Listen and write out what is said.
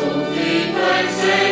Sunt